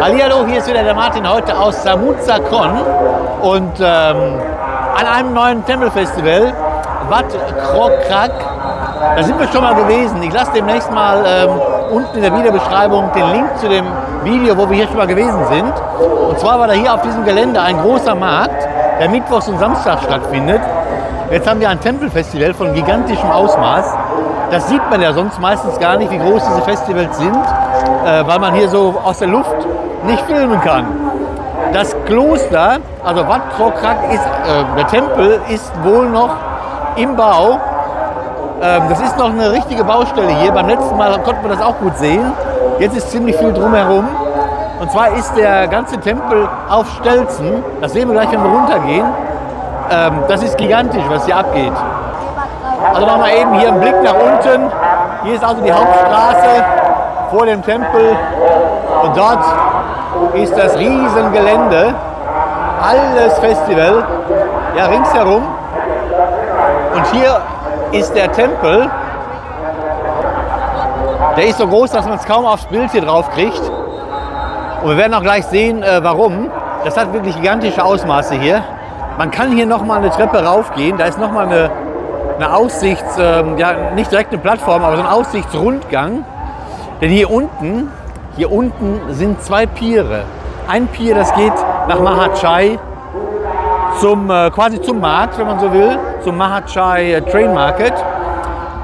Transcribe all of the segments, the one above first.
Hallihallo, hier ist wieder der Martin heute aus Samuzakon und ähm, an einem neuen Tempelfestival, Wat Krokrak. Da sind wir schon mal gewesen. Ich lasse demnächst mal ähm, unten in der Videobeschreibung den Link zu dem Video, wo wir hier schon mal gewesen sind. Und zwar war da hier auf diesem Gelände ein großer Markt, der mittwochs und samstags stattfindet. Jetzt haben wir ein Tempelfestival von gigantischem Ausmaß. Das sieht man ja sonst meistens gar nicht, wie groß diese Festivals sind, äh, weil man hier so aus der Luft nicht filmen kann. Das Kloster, also Wat Krokrak, ist, äh, der Tempel ist wohl noch im Bau. Ähm, das ist noch eine richtige Baustelle hier. Beim letzten Mal konnte man das auch gut sehen. Jetzt ist ziemlich viel drumherum. Und zwar ist der ganze Tempel auf Stelzen. Das sehen wir gleich, wenn wir runtergehen. Ähm, das ist gigantisch, was hier abgeht. Also machen wir eben hier einen Blick nach unten. Hier ist also die Hauptstraße vor dem Tempel. Und dort ist das Riesengelände. Alles Festival. Ja, ringsherum. Und hier ist der Tempel. Der ist so groß, dass man es kaum aufs Bild hier drauf kriegt. Und wir werden auch gleich sehen, äh, warum. Das hat wirklich gigantische Ausmaße hier. Man kann hier noch mal eine Treppe raufgehen. Da ist noch mal eine, eine Aussichts, ähm, ja nicht direkt eine Plattform, aber so ein Aussichtsrundgang. Denn hier unten, hier unten sind zwei Piere. Ein Pier, das geht nach Mahachai zum äh, quasi zum Markt, wenn man so will, zum Mahachai äh, Train Market.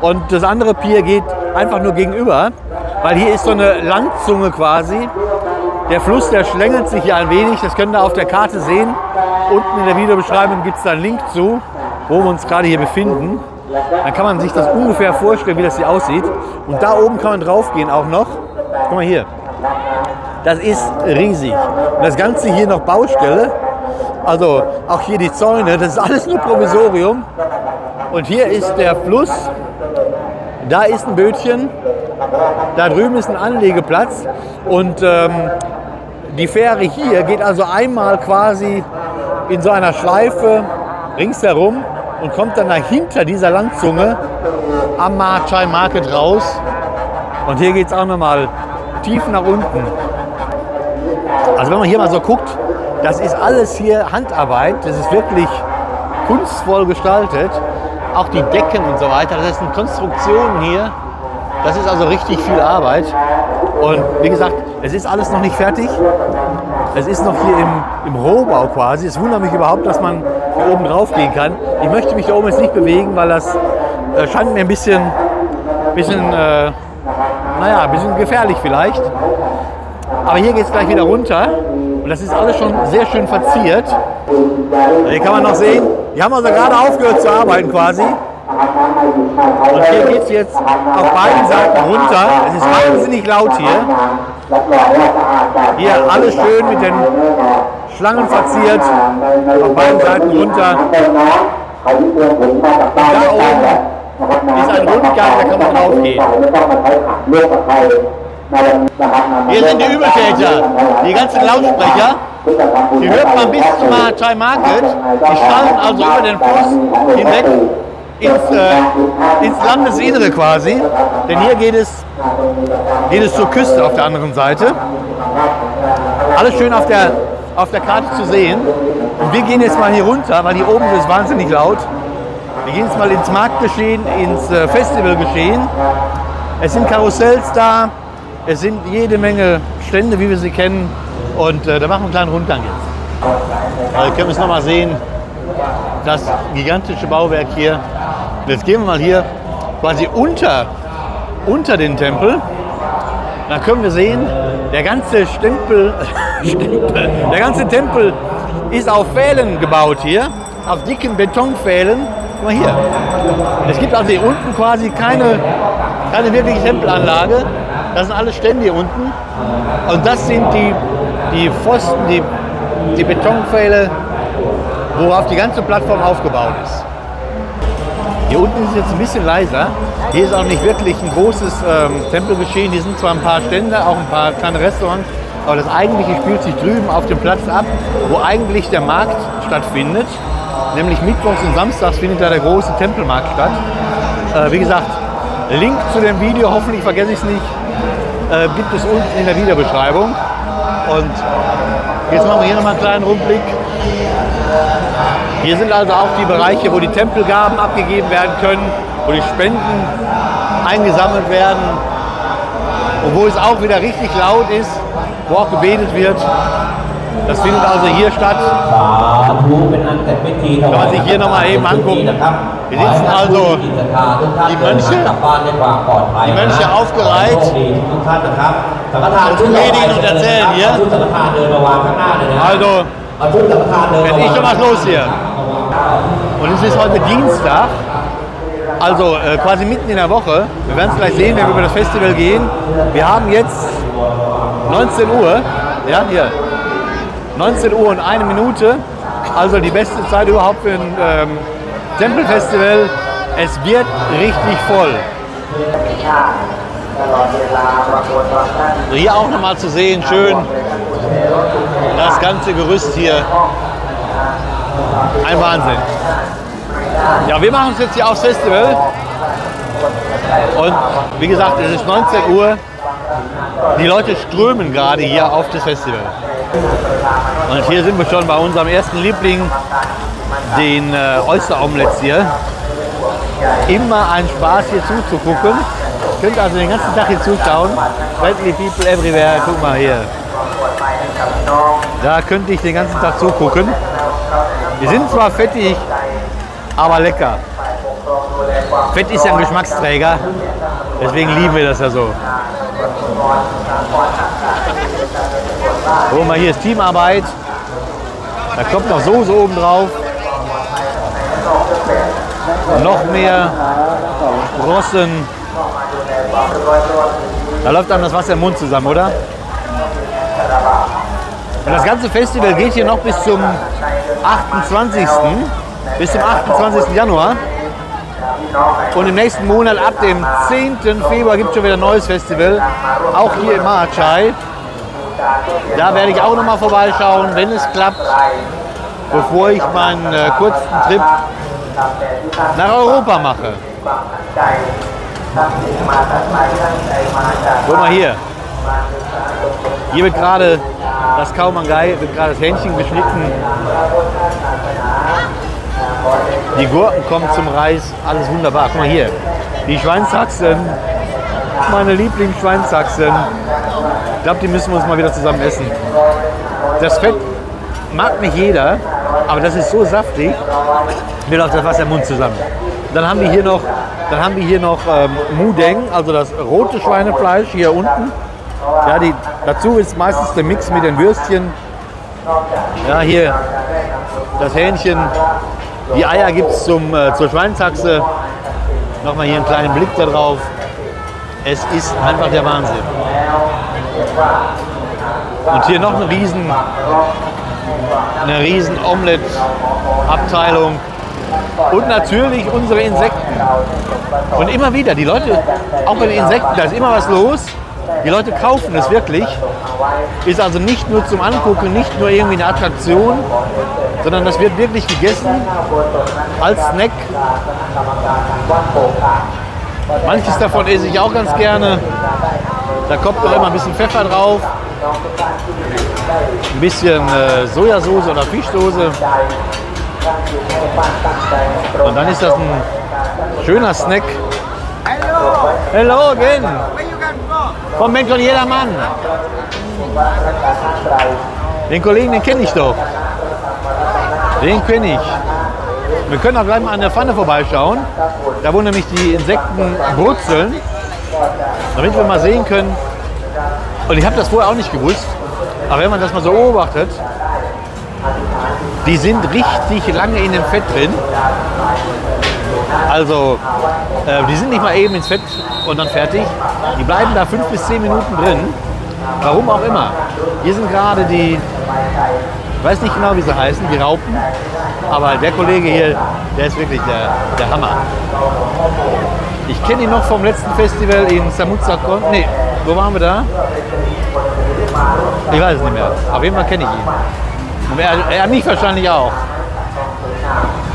Und das andere Pier geht einfach nur gegenüber, weil hier ist so eine Landzunge quasi. Der Fluss, der schlängelt sich hier ein wenig, das könnt ihr auf der Karte sehen. Unten in der Videobeschreibung gibt es da einen Link zu, wo wir uns gerade hier befinden. Dann kann man sich das ungefähr vorstellen, wie das hier aussieht. Und da oben kann man drauf gehen auch noch. Guck mal hier. Das ist riesig. Und das Ganze hier noch Baustelle. Also auch hier die Zäune, das ist alles nur Provisorium. Und hier ist der Fluss. Da ist ein Bötchen. Da drüben ist ein Anlegeplatz. Und ähm, die Fähre hier geht also einmal quasi in so einer Schleife ringsherum und kommt dann dahinter dieser Landzunge am Marchai Market raus. Und hier geht es auch nochmal tief nach unten. Also wenn man hier mal so guckt, das ist alles hier Handarbeit. Das ist wirklich kunstvoll gestaltet. Auch die Decken und so weiter. Das sind Konstruktionen hier. Das ist also richtig viel Arbeit. Und wie gesagt, es ist alles noch nicht fertig. Es ist noch hier im, im Rohbau quasi. Es wundert mich überhaupt, dass man hier oben drauf gehen kann. Ich möchte mich da oben jetzt nicht bewegen, weil das äh, scheint mir ein bisschen, bisschen, äh, naja, ein bisschen gefährlich vielleicht. Aber hier geht es gleich wieder runter. Und das ist alles schon sehr schön verziert. Hier kann man noch sehen, die haben also gerade aufgehört zu arbeiten quasi. Und hier geht es jetzt auf beiden Seiten runter. Es ist wahnsinnig laut hier. Hier alles schön mit den Schlangen verziert. Auf beiden Seiten runter. Da oben ist ein Rundgang, da kann man draufgehen. Hier sind die Übeltäter, die ganzen Lautsprecher. Die hört man bis zum Mahachai Market. Die schallen also über den Fluss hinweg ins, äh, ins Landesinnere quasi. Denn hier geht es, geht es zur Küste auf der anderen Seite. Alles schön auf der, auf der Karte zu sehen. Und wir gehen jetzt mal hier runter, weil hier oben ist es wahnsinnig laut. Wir gehen jetzt mal ins Marktgeschehen, ins äh, Festivalgeschehen. Es sind Karussells da, es sind jede Menge Stände, wie wir sie kennen. Und äh, da machen wir einen kleinen Rundgang jetzt. Also können wir es nochmal sehen, das gigantische Bauwerk hier. Jetzt gehen wir mal hier quasi unter, unter den Tempel. Dann können wir sehen, der ganze Stempel, Stempel, der ganze Tempel ist auf Pfählen gebaut hier, auf dicken Betonpfählen. Guck mal hier. Es gibt also hier unten quasi keine, keine wirkliche Tempelanlage. Das sind alles Stände hier unten. Und das sind die, die Pfosten, die, die Betonpfähle, worauf die ganze Plattform aufgebaut ist. Hier unten ist es jetzt ein bisschen leiser. Hier ist auch nicht wirklich ein großes ähm, Tempelgeschehen. Hier sind zwar ein paar Stände, auch ein paar kleine Restaurants, aber das eigentliche spielt sich drüben auf dem Platz ab, wo eigentlich der Markt stattfindet. Nämlich mittwochs und samstags findet da der große Tempelmarkt statt. Äh, wie gesagt, Link zu dem Video, hoffentlich vergesse ich es nicht, äh, gibt es unten in der Videobeschreibung. Und jetzt machen wir hier nochmal einen kleinen Rundblick. Hier sind also auch die Bereiche, wo die Tempelgaben abgegeben werden können, wo die Spenden eingesammelt werden und wo es auch wieder richtig laut ist, wo auch gebetet wird. Das findet also hier statt. Kann man sich hier nochmal eben angucken. Hier sitzen also die Mönche, die Mönche aufgereiht und predigen und erzählen hier. Also, wenn ich schon was los hier. Und es ist heute Dienstag, also äh, quasi mitten in der Woche. Wir werden es gleich sehen, wenn wir über das Festival gehen. Wir haben jetzt 19 Uhr. Ja, hier. 19 Uhr und eine Minute. Also die beste Zeit überhaupt für ein ähm, Tempelfestival. Es wird richtig voll. Hier auch nochmal zu sehen, schön das ganze Gerüst hier. Ein Wahnsinn. Ja, wir machen uns jetzt hier aufs Festival. Und wie gesagt, es ist 19 Uhr. Die Leute strömen gerade hier auf das Festival. Und hier sind wir schon bei unserem ersten Liebling, den äh, Oyster-Omelettes hier. Immer ein Spaß hier zuzugucken. Ihr könnt also den ganzen Tag hier zuschauen. Friendly people everywhere. Guck mal hier. Da könnte ich den ganzen Tag zugucken. Die sind zwar fettig, aber lecker. Fett ist ja ein Geschmacksträger, deswegen lieben wir das ja so. Guck mal, hier ist Teamarbeit. Da kommt noch Soße oben drauf. Noch mehr Rossen. Da läuft einem das Wasser im Mund zusammen, oder? Und das ganze Festival geht hier noch bis zum 28. Bis zum 28. Januar. Und im nächsten Monat, ab dem 10. Februar, gibt es schon wieder ein neues Festival. Auch hier in Mahachai. Da werde ich auch noch mal vorbeischauen, wenn es klappt, bevor ich meinen äh, kurzen Trip nach Europa mache. Guck mal hier. Hier wird gerade das Kaumangai, wird gerade das Hähnchen geschnitten. Die Gurken kommen zum Reis, alles wunderbar. Guck mal hier, die Schweinshaxen, meine Lieblingsschweinshaxen. Ich glaube, die müssen wir uns mal wieder zusammen essen. Das Fett mag nicht jeder, aber das ist so saftig, mir läuft das Wasser im Mund zusammen. Dann haben wir hier noch, dann haben wir hier noch ähm, Mudeng, also das rote Schweinefleisch hier unten. Ja, die, dazu ist meistens der Mix mit den Würstchen. Ja, hier das Hähnchen. Die Eier gibt es äh, zur Schweinshaxe. Nochmal hier einen kleinen Blick darauf. Es ist einfach der Wahnsinn. Und hier noch eine riesen, eine riesen Omelette-Abteilung. Und natürlich unsere Insekten. Und immer wieder, die Leute, auch bei den Insekten, da ist immer was los. Die Leute kaufen es wirklich. Ist also nicht nur zum Angucken, nicht nur irgendwie eine Attraktion, sondern das wird wirklich gegessen als Snack. Manches davon esse ich auch ganz gerne. Da kommt noch immer ein bisschen Pfeffer drauf, ein bisschen äh, Sojasauce oder Fischsoße. Und dann ist das ein schöner Snack. Hello! Hello again! Vom und jedermann. Den Kollegen, den kenne ich doch. Den kenne ich. Wir können auch gleich mal an der Pfanne vorbeischauen. Da wo nämlich die Insekten brutzeln. Damit wir mal sehen können. Und ich habe das vorher auch nicht gewusst. Aber wenn man das mal so beobachtet, die sind richtig lange in dem Fett drin. Also, äh, die sind nicht mal eben ins Fett und dann fertig. Die bleiben da fünf bis zehn Minuten drin. Warum auch immer. Hier sind gerade die, ich weiß nicht genau, wie sie heißen, die Raupen. Aber der Kollege hier, der ist wirklich der, der Hammer. Ich kenne ihn noch vom letzten Festival in Samutsakhon. Nee, wo waren wir da? Ich weiß es nicht mehr. Auf jeden Fall kenne ich ihn. Und er, er mich wahrscheinlich auch.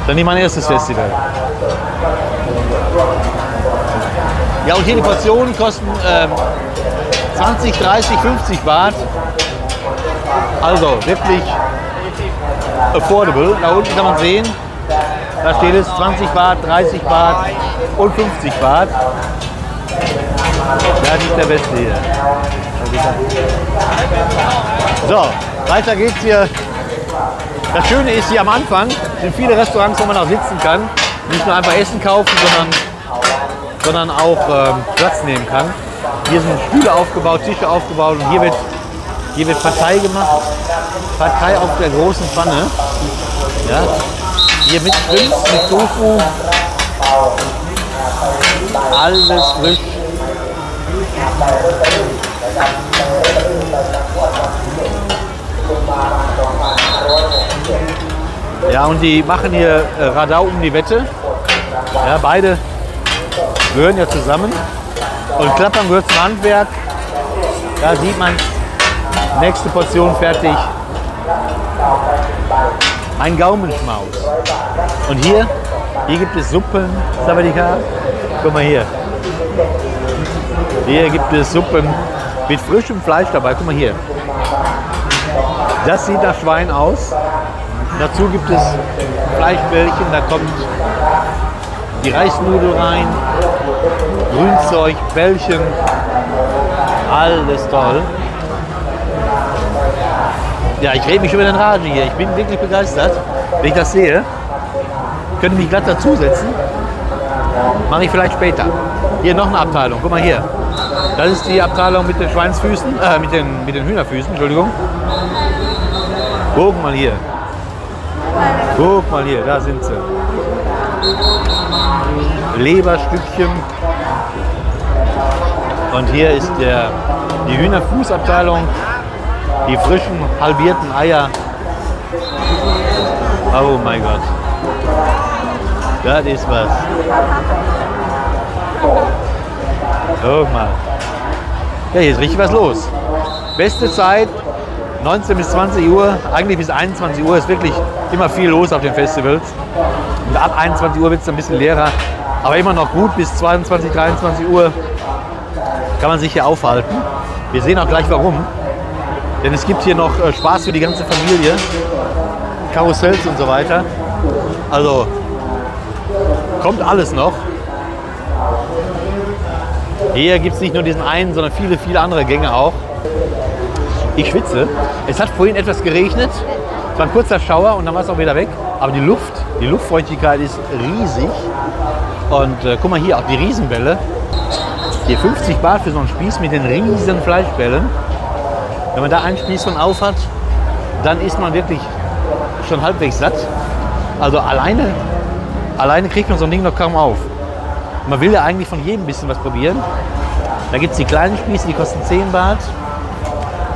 Dann nicht mein erstes Festival. Ja, und hier die Portionen kosten äh, 20, 30, 50 Baht. Also wirklich affordable. Da unten kann man sehen, da steht es 20 Baht, 30 Baht und 50 Baht. Das ist der Beste hier. So, weiter geht's hier. Das Schöne ist hier am Anfang sind viele Restaurants, wo man auch sitzen kann. Nicht nur einfach Essen kaufen, sondern, sondern auch ähm, Platz nehmen kann. Hier sind Stühle aufgebaut, Tische aufgebaut und hier wird, hier wird Partei gemacht. Partei auf der großen Pfanne. Ja. Hier mit Shrimps, mit Tofu. Alles frisch. Ja, und die machen hier äh, Radau um die Wette. Ja, beide gehören ja zusammen. Und Klappern gehört zum Handwerk. Da sieht man, nächste Portion fertig. Ein Gaumenschmaus. Und hier, hier gibt es Suppen, Sabadika. Guck mal hier. Hier gibt es Suppen mit frischem Fleisch dabei. Guck mal hier. Das sieht nach Schwein aus. Dazu gibt es Fleischbällchen, da kommt die Reisnudel rein, Grünzeug, Bällchen, alles toll. Ja, ich rede mich über den Rasen hier. Ich bin wirklich begeistert, wenn ich das sehe. Könnte mich glatt dazusetzen. Mache ich vielleicht später. Hier noch eine Abteilung. Guck mal hier. Das ist die Abteilung mit den Schweinsfüßen, äh, mit den, mit den Hühnerfüßen, Entschuldigung. Guck mal hier. Guck mal hier, da sind sie. Leberstückchen. Und hier ist der, die Hühnerfußabteilung, die frischen halbierten Eier. Oh mein Gott. Das ist was. Guck mal. Ja, hier ist richtig was los. Beste Zeit 19 bis 20 Uhr, eigentlich bis 21 Uhr ist wirklich immer viel los auf den Festivals. Und ab 21 Uhr wird es ein bisschen leerer, aber immer noch gut bis 22, 23 Uhr kann man sich hier aufhalten. Wir sehen auch gleich warum. Denn es gibt hier noch äh, Spaß für die ganze Familie, Karussells und so weiter. Also kommt alles noch. Hier gibt es nicht nur diesen einen, sondern viele, viele andere Gänge auch. Ich schwitze. Es hat vorhin etwas geregnet. Es war ein kurzer Schauer und dann war es auch wieder weg. Aber die Luft, die Luftfeuchtigkeit ist riesig. Und äh, guck mal hier, auch die Riesenbälle. Hier 50 Baht für so einen Spieß mit den riesen Fleischbällen. Wenn man da einen Spieß von auf hat, dann ist man wirklich schon halbwegs satt. Also alleine, alleine kriegt man so ein Ding noch kaum auf. Man will ja eigentlich von jedem ein bisschen was probieren. Da gibt es die kleinen Spieße, die kosten 10 Baht.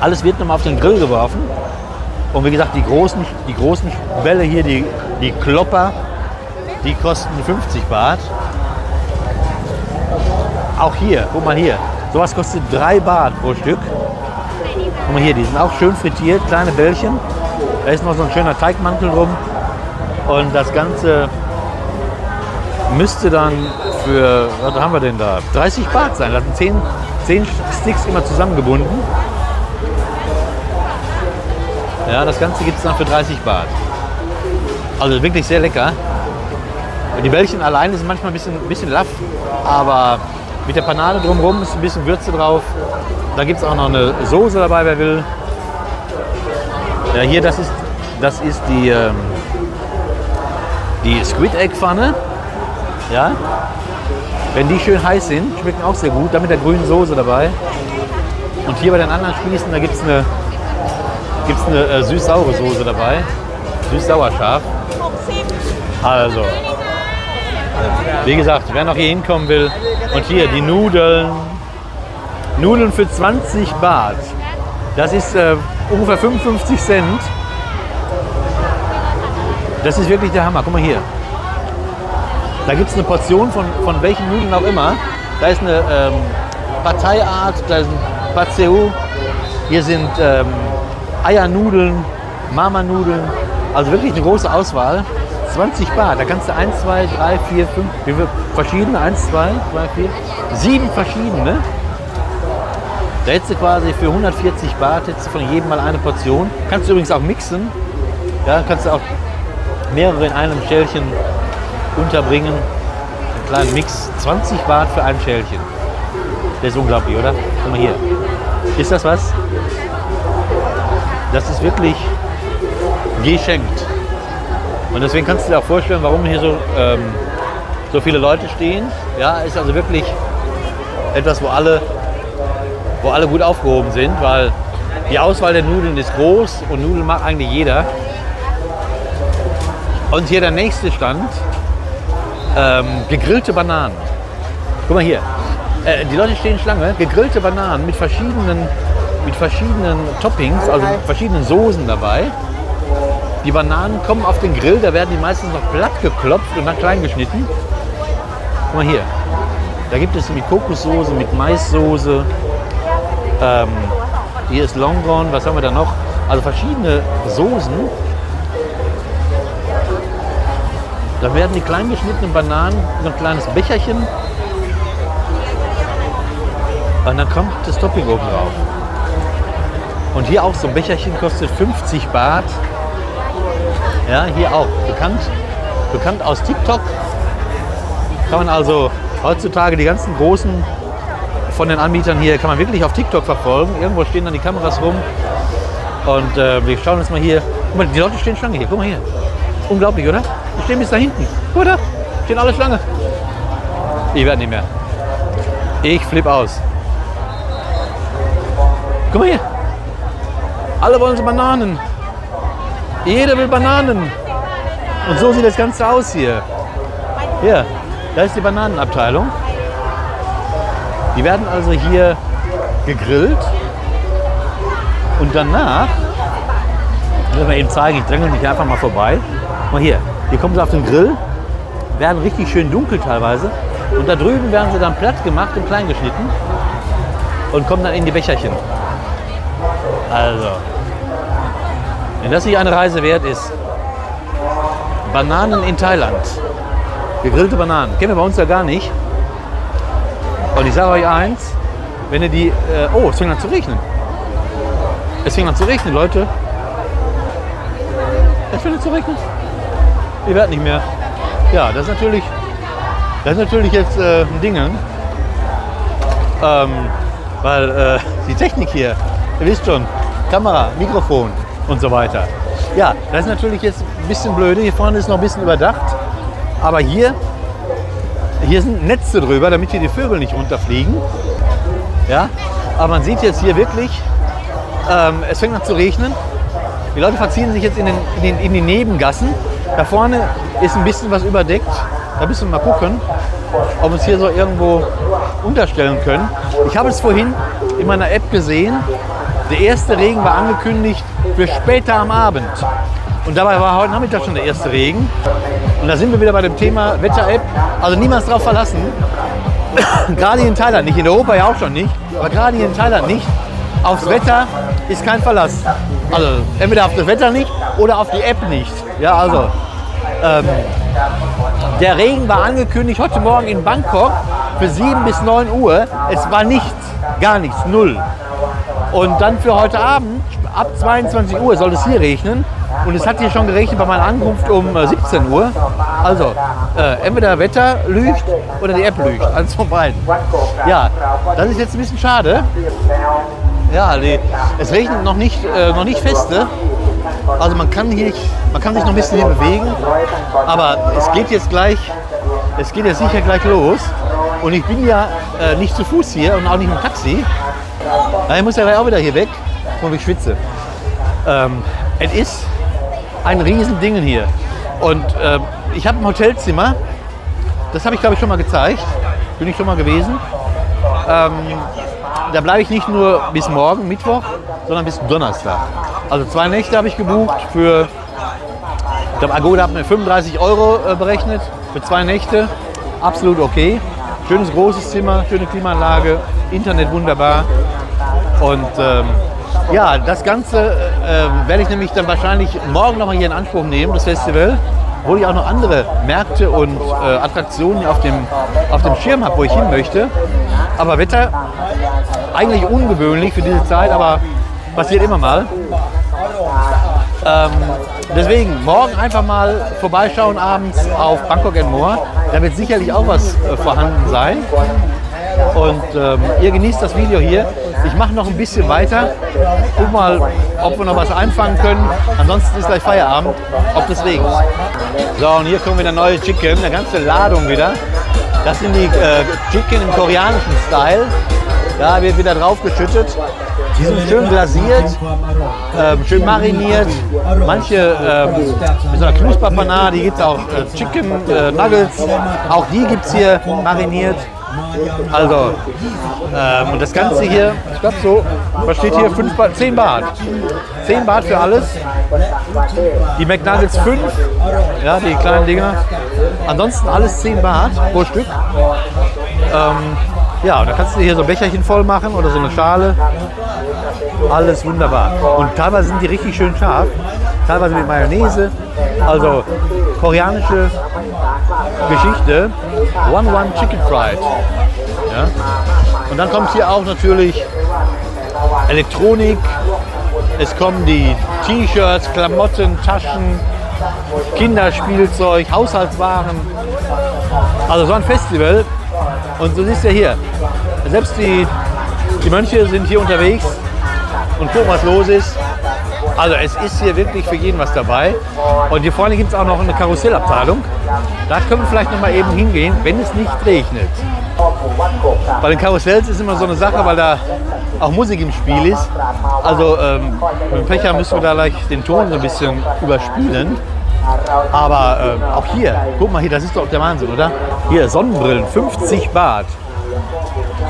Alles wird nochmal auf den Grill geworfen. Und wie gesagt, die großen, die großen Bälle hier, die, die Klopper, die kosten 50 Baht. Auch hier, guck mal hier. Sowas kostet 3 Baht pro Stück. Guck mal hier, die sind auch schön frittiert, kleine Bällchen. Da ist noch so ein schöner Teigmantel drum. Und das Ganze müsste dann für, was haben wir denn da? 30 Baht sein. Das sind 10, 10 Sticks immer zusammengebunden. Ja, das Ganze gibt es dann für 30 Baht. Also wirklich sehr lecker. Die Bällchen alleine sind manchmal ein bisschen, bisschen laff, aber mit der Panade drumherum ist ein bisschen Würze drauf. Da gibt es auch noch eine Soße dabei, wer will. Ja, hier, das ist, das ist die, ähm, die Squid Egg Pfanne. Ja. Wenn die schön heiß sind, schmecken auch sehr gut. Dann mit der grünen Soße dabei. Und hier bei den anderen Spießen, da gibt es eine gibt es eine äh, süß-saure Soße dabei. Süß-sauer-scharf. Also, wie gesagt, wer noch hier hinkommen will. Und hier die Nudeln. Nudeln für 20 Baht. Das ist äh, ungefähr 55 Cent. Das ist wirklich der Hammer. Guck mal hier. Da gibt es eine Portion von, von welchen Nudeln auch immer. Da ist eine ähm, Parteiart, da ist ein Patseu. Hier sind ähm, Eiernudeln, Mama-Nudeln. Also wirklich eine große Auswahl. 20 Bar, da kannst du 1, 2, 3, 4, 5, wie verschiedene? 1, 2, 3, 4, 7 verschiedene. Da hättest du quasi für 140 Baht von jedem mal eine Portion. Kannst du übrigens auch mixen. Ja, kannst du auch mehrere in einem Schälchen unterbringen. Einen kleinen Mix. 20 Baht für ein Schälchen. Der ist unglaublich, oder? Guck mal hier. Ist das was? Das ist wirklich geschenkt. Und deswegen kannst du dir auch vorstellen, warum hier so, ähm, so viele Leute stehen. Ja, ist also wirklich etwas, wo alle, wo alle gut aufgehoben sind, weil die Auswahl der Nudeln ist groß und Nudeln mag eigentlich jeder. Und hier der nächste Stand, ähm, gegrillte Bananen. Guck mal hier, äh, die Leute stehen Schlange, gegrillte Bananen mit verschiedenen, mit verschiedenen Toppings, also mit verschiedenen Soßen dabei. Die Bananen kommen auf den Grill, da werden die meistens noch platt geklopft und dann klein geschnitten. Guck mal hier, da gibt es mit Kokossoße, mit Maissoße. Ähm, hier ist Longon, was haben wir da noch? Also verschiedene Soßen. Da werden die klein geschnittenen Bananen in ein kleines Becherchen. Und dann kommt das Topping oben drauf. Und hier auch so ein Becherchen kostet 50 Baht. Ja, hier auch. Bekannt, bekannt aus TikTok. Kann man also heutzutage die ganzen großen von den Anbietern hier, kann man wirklich auf TikTok verfolgen. Irgendwo stehen dann die Kameras rum. Und äh, wir schauen uns mal hier. Guck mal, die Leute stehen Schlange hier. Guck mal hier. Unglaublich, oder? Die stehen bis da hinten. Guck mal da. Stehen alle Schlange. Ich werde nicht mehr. Ich flipp aus. Guck mal hier. Alle wollen so Bananen. Jeder will Bananen. Und so sieht das Ganze aus hier. Hier, da ist die Bananenabteilung. Die werden also hier gegrillt. Und danach, ich will mal eben zeigen, ich dränge mich einfach mal vorbei. Mal hier, hier kommen sie auf den Grill, werden richtig schön dunkel teilweise. Und da drüben werden sie dann platt gemacht und klein geschnitten und kommen dann in die Becherchen. Also, wenn das nicht eine Reise wert ist, Bananen in Thailand, gegrillte Bananen, kennen wir bei uns ja gar nicht. Und ich sage euch eins, wenn ihr die, äh, oh, es fängt an zu regnen. Es fängt an zu regnen, Leute. Es fängt an zu regnen. Ihr werdet nicht mehr. Ja, das ist natürlich, das ist natürlich jetzt äh, ein Ding. Ähm, weil äh, die Technik hier, ihr wisst schon, Kamera, Mikrofon und so weiter. Ja, das ist natürlich jetzt ein bisschen blöde. Hier vorne ist noch ein bisschen überdacht. Aber hier, hier sind Netze drüber, damit hier die Vögel nicht runterfliegen. Ja, aber man sieht jetzt hier wirklich, ähm, es fängt an zu regnen. Die Leute verziehen sich jetzt in, den, in, den, in die Nebengassen. Da vorne ist ein bisschen was überdeckt. Da müssen wir mal gucken, ob wir uns hier so irgendwo unterstellen können. Ich habe es vorhin in meiner App gesehen. Der erste Regen war angekündigt für später am Abend. Und dabei war heute Nachmittag schon der erste Regen. Und da sind wir wieder bei dem Thema Wetter-App. Also niemals drauf verlassen. gerade hier in Thailand nicht, in Europa ja auch schon nicht, aber gerade hier in Thailand nicht. Aufs Wetter ist kein Verlass. Also entweder auf das Wetter nicht oder auf die App nicht. Ja, also ähm, der Regen war angekündigt heute Morgen in Bangkok für 7 bis 9 Uhr. Es war nichts, gar nichts, null. Und dann für heute Abend, ab 22 Uhr, soll es hier regnen. Und es hat hier schon geregnet bei meiner Ankunft um 17 äh, Uhr. Also, äh, entweder Wetter lügt oder die App lügt. Eins von beiden. Ja, das ist jetzt ein bisschen schade. Ja, die, es regnet noch nicht, äh, noch nicht feste. Also man kann, hier, man kann sich noch ein bisschen hier bewegen. Aber es geht jetzt gleich, es geht jetzt sicher gleich los. Und ich bin ja äh, nicht zu Fuß hier und auch nicht im Taxi. Ja, ich muss ja auch wieder hier weg, wo ich schwitze. Ähm, es ist ein Riesending hier. Und äh, ich habe ein Hotelzimmer. Das habe ich, glaube ich, schon mal gezeigt. Bin ich schon mal gewesen. Ähm, da bleibe ich nicht nur bis morgen, Mittwoch, sondern bis Donnerstag. Also zwei Nächte habe ich gebucht für, ich glaube, Agoda hat mir 35 Euro äh, berechnet für zwei Nächte. Absolut okay. Schönes großes Zimmer, schöne Klimaanlage, Internet wunderbar. Und ähm, ja, das Ganze äh, werde ich nämlich dann wahrscheinlich morgen noch mal hier in Anspruch nehmen, das Festival. Obwohl ich auch noch andere Märkte und äh, Attraktionen auf dem, auf dem Schirm habe, wo ich hin möchte. aber Wetter eigentlich ungewöhnlich für diese Zeit, aber passiert immer mal. Ähm, deswegen morgen einfach mal vorbeischauen abends auf Bangkok More. Da wird sicherlich auch was äh, vorhanden sein. Und ähm, ihr genießt das Video hier. Ich mache noch ein bisschen weiter. Guck mal, ob wir noch was einfangen können. Ansonsten ist gleich Feierabend, ob das regnet. So, und hier kommen wieder neue Chicken, eine ganze Ladung wieder. Das sind die äh, Chicken im koreanischen Style. Da wird wieder drauf geschüttet. Die sind schön glasiert, ähm, schön mariniert. Manche ähm, mit so einer Knusperpanade, die gibt es auch äh, Chicken äh, Nuggets. Auch die gibt es hier mariniert. Also, ähm, und das Ganze hier, ich glaube so, was steht hier? 5 Baht, 10 Baht. 10 Baht für alles. Die McNuggets 5, ja, die kleinen Dinger. Ansonsten alles 10 Baht pro Stück. Ähm, ja, und da kannst du hier so ein Becherchen voll machen oder so eine Schale. Alles wunderbar. Und teilweise sind die richtig schön scharf. Teilweise mit Mayonnaise. Also koreanische Geschichte. One One Chicken Fried. Ja? Und dann kommt hier auch natürlich Elektronik. Es kommen die T-Shirts, Klamotten, Taschen, Kinderspielzeug, Haushaltswaren. Also so ein Festival. Und du siehst ja hier, selbst die, die Mönche sind hier unterwegs und gucken, was los ist. Also es ist hier wirklich für jeden was dabei. Und hier vorne gibt es auch noch eine Karussellabteilung. Da können wir vielleicht noch mal eben hingehen, wenn es nicht regnet. Bei den Karussells ist immer so eine Sache, weil da auch Musik im Spiel ist. Also ähm, mit Pecher müssen wir da gleich den Ton so ein bisschen überspielen. Aber äh, auch hier, guck mal hier, das ist doch der Wahnsinn, oder? Hier, Sonnenbrillen, 50 Baht.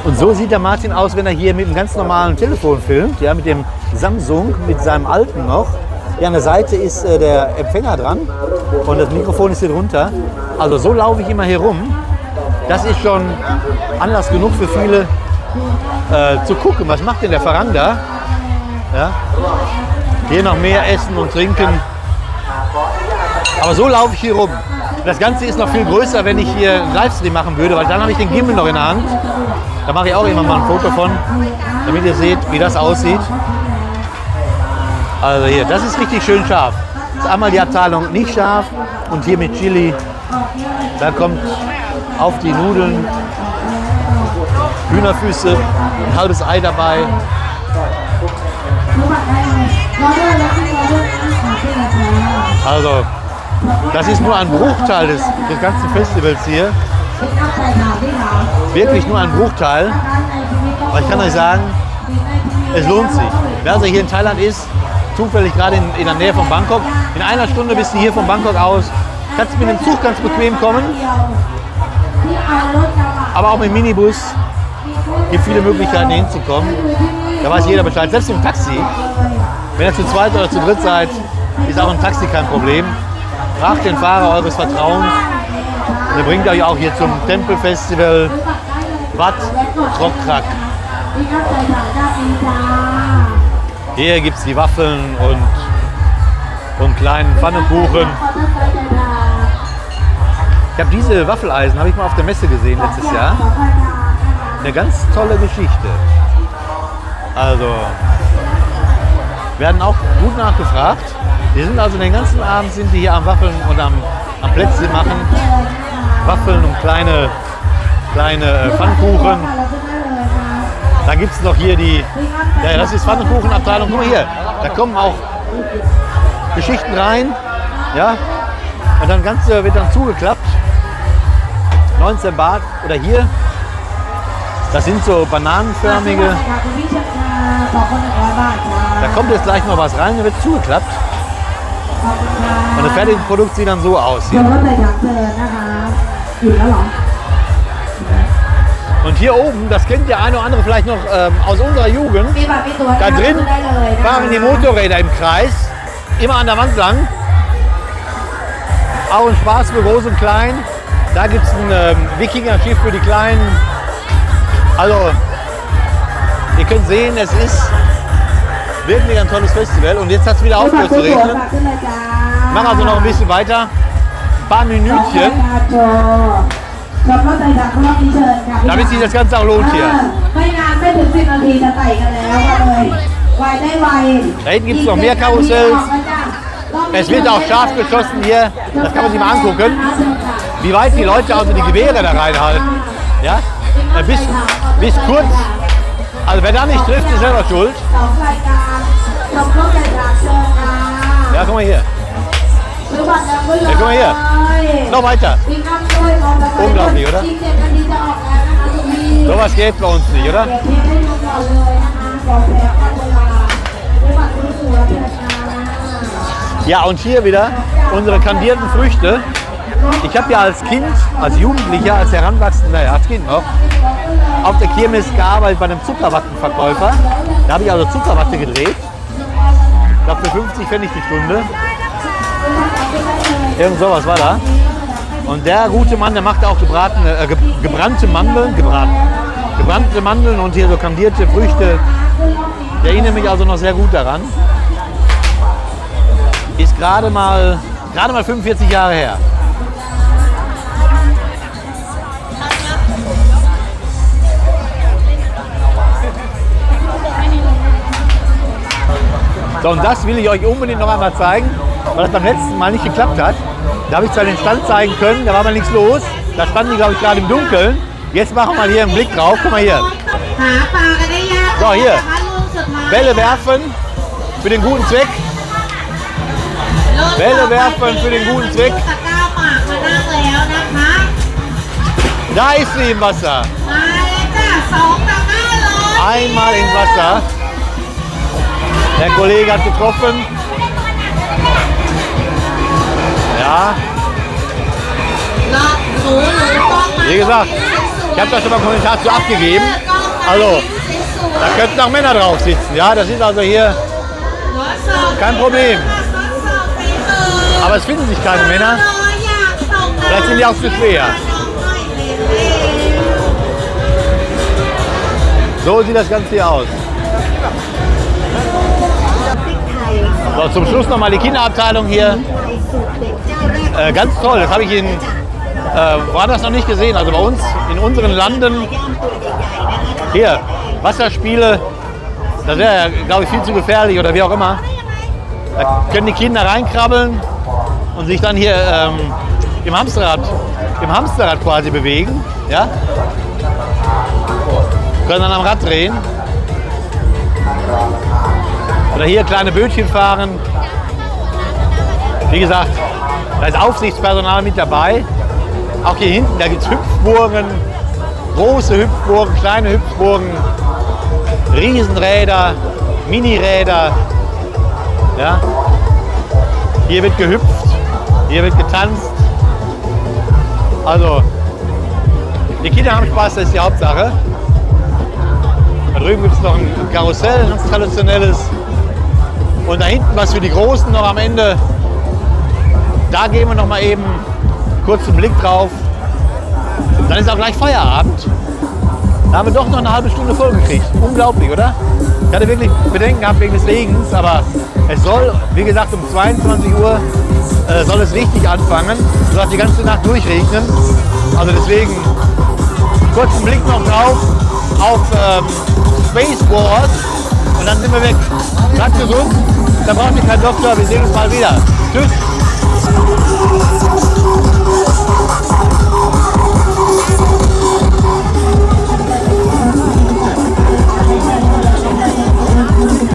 Und so sieht der Martin aus, wenn er hier mit einem ganz normalen Telefon filmt, ja, mit dem Samsung, mit seinem alten noch. Ja, an der Seite ist äh, der Empfänger dran und das Mikrofon ist hier drunter. Also so laufe ich immer hier rum. Das ist schon Anlass genug für viele äh, zu gucken, was macht denn der Farang da? Ja? Hier noch mehr essen und trinken. Aber so laufe ich hier rum. Das Ganze ist noch viel größer, wenn ich hier einen Livestream machen würde, weil dann habe ich den Gimbal noch in der Hand. Da mache ich auch immer mal ein Foto von, damit ihr seht, wie das aussieht. Also hier, das ist richtig schön scharf. Das ist einmal die Abteilung nicht scharf und hier mit Chili. Da kommt auf die Nudeln Hühnerfüße, ein halbes Ei dabei. Also, das ist nur ein Bruchteil des, des ganzen Festivals hier. Wirklich nur ein Bruchteil. Aber ich kann euch sagen, es lohnt sich. Wer also hier in Thailand ist, zufällig gerade in, in der Nähe von Bangkok, in einer Stunde bist du hier von Bangkok aus. Kannst mit dem Zug ganz bequem kommen. Aber auch mit dem Minibus gibt viele Möglichkeiten hinzukommen. Da weiß jeder Bescheid. Selbst im Taxi. Wenn ihr zu zweit oder zu dritt seid, ist auch ein Taxi kein Problem. Fragt den Fahrer eures Vertrauens. Der bringt euch auch hier zum Tempelfestival Wat Trokrak. Hier gibt es die Waffeln und, und kleinen Pfannekuchen. Ich habe diese Waffeleisen, habe ich mal auf der Messe gesehen letztes Jahr. Eine ganz tolle Geschichte. Also, werden auch gut nachgefragt. Die sind also den ganzen Abend sind die hier am Waffeln und am, am Plätzchen machen. Waffeln und kleine, kleine äh, Pfannkuchen. Dann gibt es noch hier die, ja, das ist Pfannkuchenabteilung. Guck mal hier, da kommen auch Geschichten rein. Ja, und dann Ganze wird dann zugeklappt. 19 Baht oder hier. Das sind so bananenförmige. Da kommt jetzt gleich noch was rein, da wird zugeklappt. Und das fertige Produkt sieht dann so aus. Hier. Und hier oben, das kennt der eine oder andere vielleicht noch ähm, aus unserer Jugend, da drin fahren die Motorräder im Kreis, immer an der Wand lang. Auch ein Spaß für Groß und Klein. Da gibt es ein ähm, Wikinger-Schiff für die Kleinen. Also, ihr könnt sehen, es ist Wirklich ein tolles Festival. Und jetzt hat es wieder aufgehört zu regnen. Mach also noch ein bisschen weiter. Ein paar Minütchen. Damit sich das Ganze auch lohnt hier. Da hinten gibt es noch mehr Karussells. Es wird auch scharf geschossen hier. Das kann man sich mal angucken. Wie weit die Leute also die Gewehre da reinhalten. Ja? Äh, bis, bis kurz. Also wer da nicht trifft, ist selber schuld. Komm, komm, ja, guck mal hier. Ja, guck mal hier. Noch weiter. Unglaublich, oder? So was geht bei uns nicht, oder? Ja, und hier wieder unsere kandierten Früchte. Ich habe ja als Kind, als Jugendlicher, als Heranwachsender, ja, als Kind noch, auf der Kirmes gearbeitet bei einem Zuckerwattenverkäufer. Da habe ich also Zuckerwatte gedreht ich glaube für 50 Pfennig die Stunde. Irgend sowas war da. Und der gute Mann, der macht auch gebratene, äh, ge gebrannte Mandeln, gebraten. Gebrannte Mandeln und hier so kandierte Früchte. Ich erinnere mich also noch sehr gut daran. Ist gerade mal, gerade mal 45 Jahre her. So, und das will ich euch unbedingt noch einmal zeigen, weil das beim letzten Mal nicht geklappt hat. Da habe ich zwar den Stand zeigen können, da war mal nichts los. Da standen die, glaube ich, gerade im Dunkeln. Jetzt machen wir hier einen Blick drauf. Guck mal hier. So, hier. Bälle werfen für den guten Zweck. Bälle werfen für den guten Zweck. Da ist sie im Wasser. Einmal ins Wasser. Der Kollege hat getroffen. Ja. Wie gesagt, ich habe da schon mal einen Kommentar zu abgegeben. Also, da könnten auch Männer drauf sitzen. Ja, das ist also hier kein Problem. Aber es finden sich keine Männer. Vielleicht sind die auch zu schwer. So sieht das Ganze hier aus. So, zum Schluss nochmal die Kinderabteilung hier. Äh, ganz toll, das habe ich in äh, woanders noch nicht gesehen. Also bei uns in unseren Landen. Hier, Wasserspiele. Das wäre, glaube ich, viel zu gefährlich oder wie auch immer. Da können die Kinder reinkrabbeln und sich dann hier ähm, im Hamsterrad, im Hamsterrad quasi bewegen. Ja? Können dann am Rad drehen. Oder hier kleine Bötchen fahren. Wie gesagt, da ist Aufsichtspersonal mit dabei. Auch hier hinten, da gibt es Hüpfburgen, große Hüpfburgen, kleine Hüpfburgen, Riesenräder, Miniräder. Ja. Hier wird gehüpft, hier wird getanzt. Also, die Kinder haben Spaß, das ist die Hauptsache. Da drüben gibt es noch ein Karussell, ein traditionelles. Und da hinten was für die Großen noch am Ende. Da gehen wir noch mal eben kurz einen Blick drauf. Dann ist auch gleich Feierabend. Da haben wir doch noch eine halbe Stunde vollgekriegt. Unglaublich, oder? Ich hatte wirklich Bedenken gehabt wegen des Regens, aber es soll, wie gesagt, um 22 Uhr äh, soll es richtig anfangen. Es soll auch die ganze Nacht durchregnen. Also deswegen kurzen Blick noch drauf auf ähm, Space Wars und dann sind wir weg. Bleibt gesund, dann braucht ihr keinen Doktor, wir sehen uns mal wieder. Tschüss.